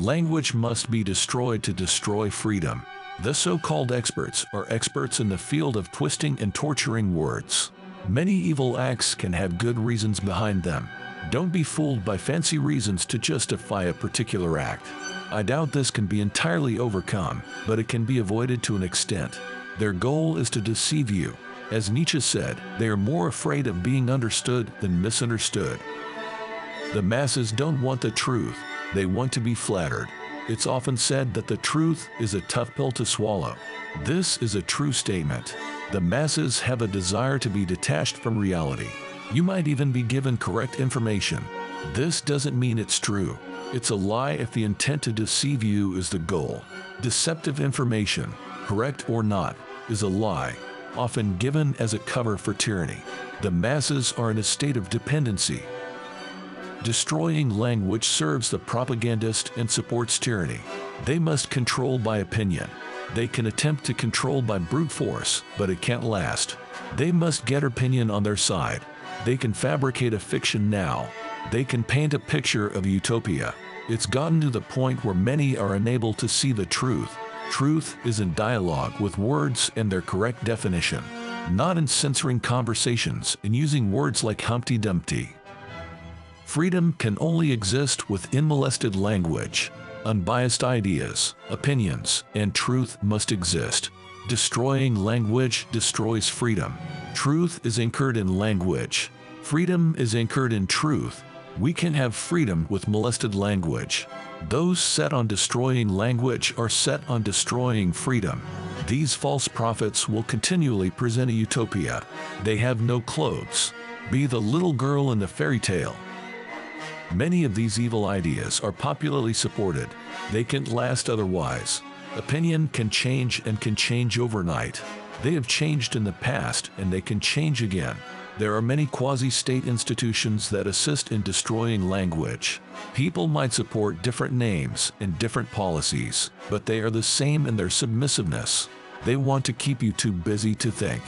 Language must be destroyed to destroy freedom. The so-called experts are experts in the field of twisting and torturing words. Many evil acts can have good reasons behind them. Don't be fooled by fancy reasons to justify a particular act. I doubt this can be entirely overcome, but it can be avoided to an extent. Their goal is to deceive you. As Nietzsche said, they are more afraid of being understood than misunderstood. The masses don't want the truth, they want to be flattered. It's often said that the truth is a tough pill to swallow. This is a true statement. The masses have a desire to be detached from reality. You might even be given correct information. This doesn't mean it's true. It's a lie if the intent to deceive you is the goal. Deceptive information, correct or not, is a lie, often given as a cover for tyranny. The masses are in a state of dependency, Destroying language serves the propagandist and supports tyranny. They must control by opinion. They can attempt to control by brute force, but it can't last. They must get opinion on their side. They can fabricate a fiction now. They can paint a picture of utopia. It's gotten to the point where many are unable to see the truth. Truth is in dialogue with words and their correct definition, not in censoring conversations and using words like Humpty Dumpty. Freedom can only exist with unmolested language. Unbiased ideas, opinions, and truth must exist. Destroying language destroys freedom. Truth is anchored in language. Freedom is anchored in truth. We can have freedom with molested language. Those set on destroying language are set on destroying freedom. These false prophets will continually present a utopia. They have no clothes. Be the little girl in the fairy tale. Many of these evil ideas are popularly supported. They can't last otherwise. Opinion can change and can change overnight. They have changed in the past and they can change again. There are many quasi-state institutions that assist in destroying language. People might support different names and different policies, but they are the same in their submissiveness. They want to keep you too busy to think.